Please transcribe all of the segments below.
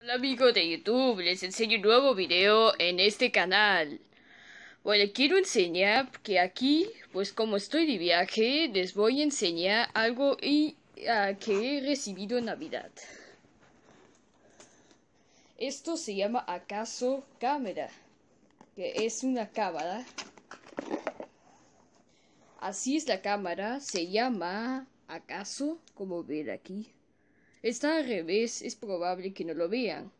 Hola amigos de YouTube, les enseño un nuevo video en este canal. Bueno, quiero enseñar que aquí, pues como estoy de viaje, les voy a enseñar algo y, ah, que he recibido en Navidad. Esto se llama acaso cámara, que es una cámara. Así es la cámara, se llama acaso, como ven aquí. Está al revés, es probable que no lo vean.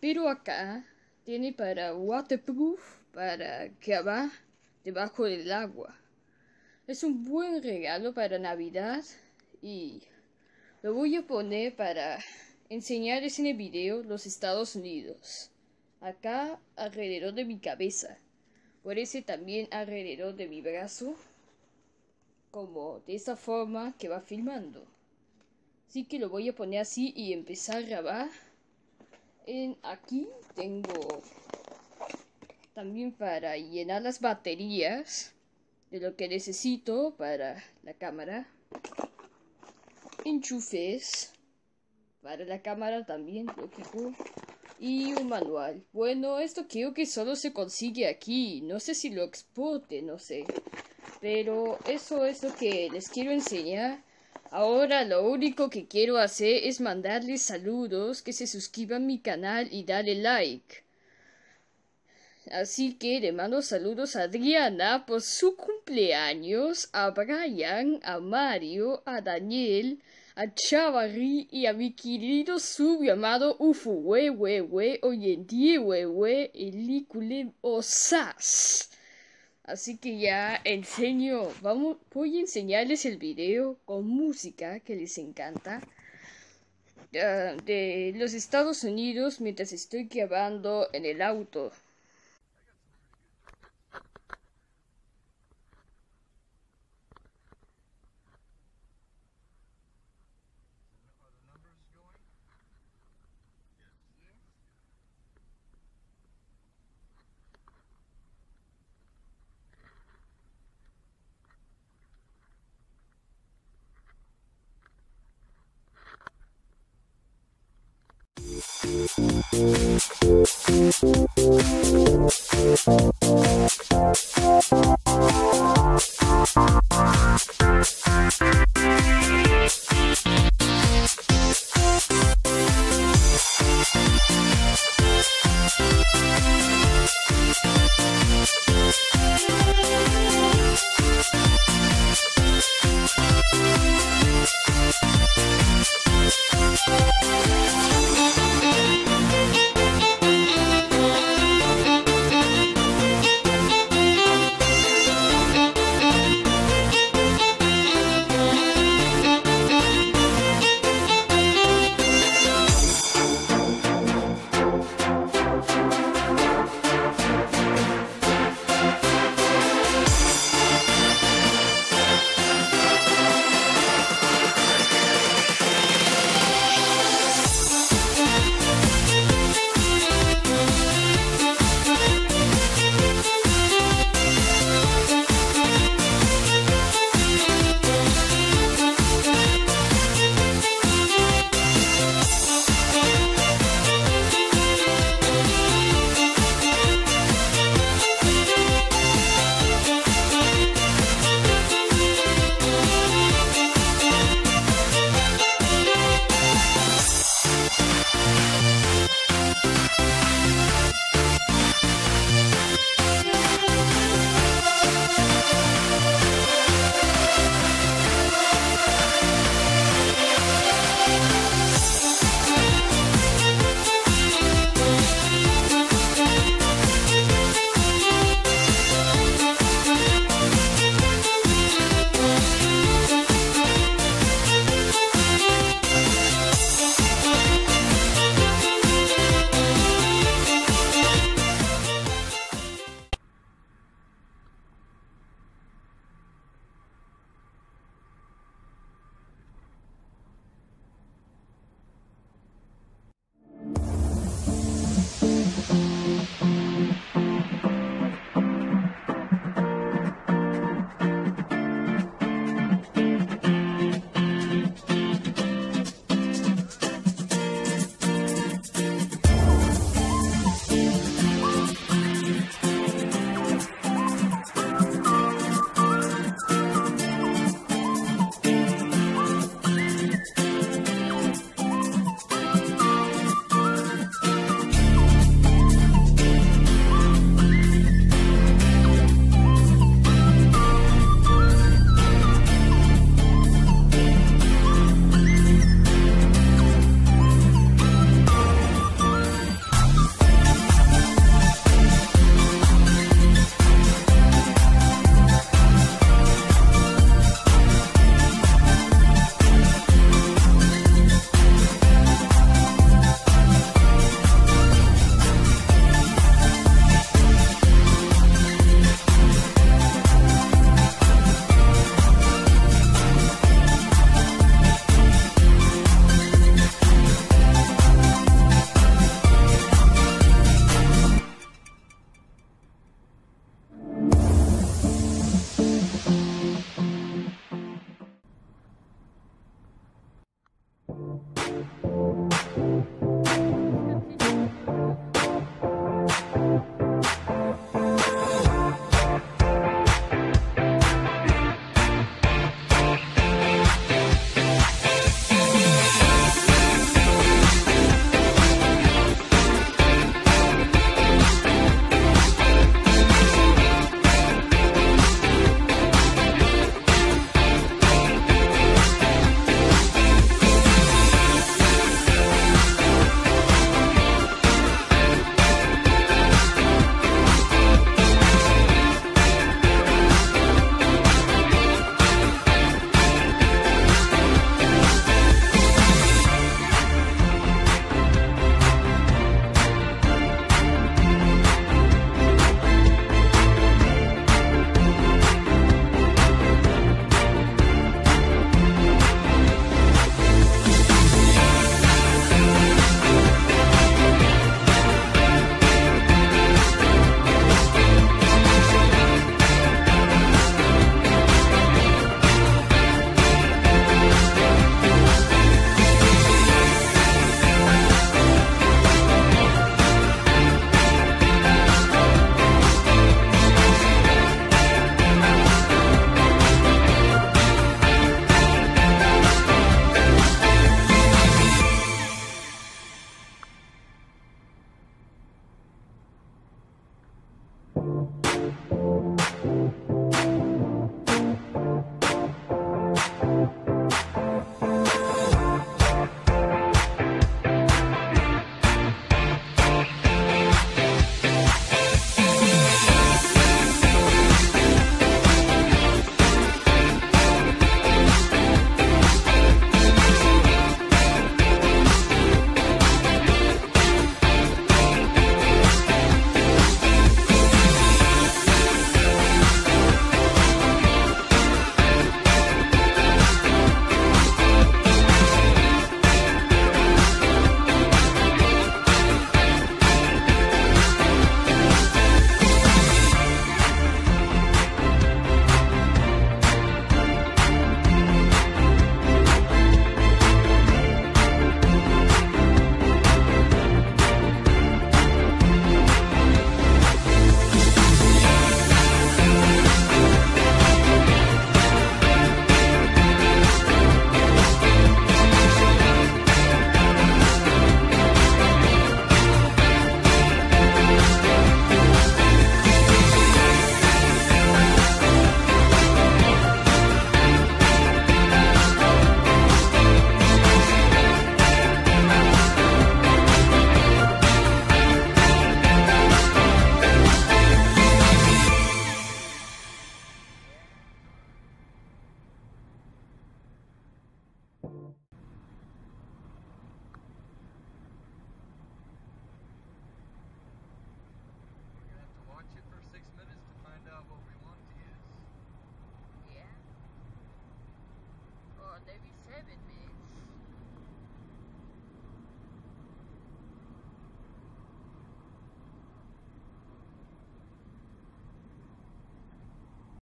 Pero acá tiene para waterproof, para va debajo del agua. Es un buen regalo para Navidad y lo voy a poner para enseñarles en el video los Estados Unidos. Acá alrededor de mi cabeza. Por ese también alrededor de mi brazo. Como de esta forma que va filmando. Así que lo voy a poner así y empezar a grabar. En aquí tengo también para llenar las baterías de lo que necesito para la cámara. Enchufes para la cámara también, lógico. Y un manual. Bueno, esto creo que solo se consigue aquí. No sé si lo exporte, no sé. Pero eso es lo que les quiero enseñar. Ahora lo único que quiero hacer es mandarles saludos, que se suscriban a mi canal y darle like. Así que le mando saludos a Adriana por su cumpleaños, a Brian, a Mario, a Daniel, a Chavarri y a mi querido sub llamado Ufu we hoy en día osas. Así que ya enseño, vamos, voy a enseñarles el video con música que les encanta uh, de los Estados Unidos mientras estoy grabando en el auto. Thank you.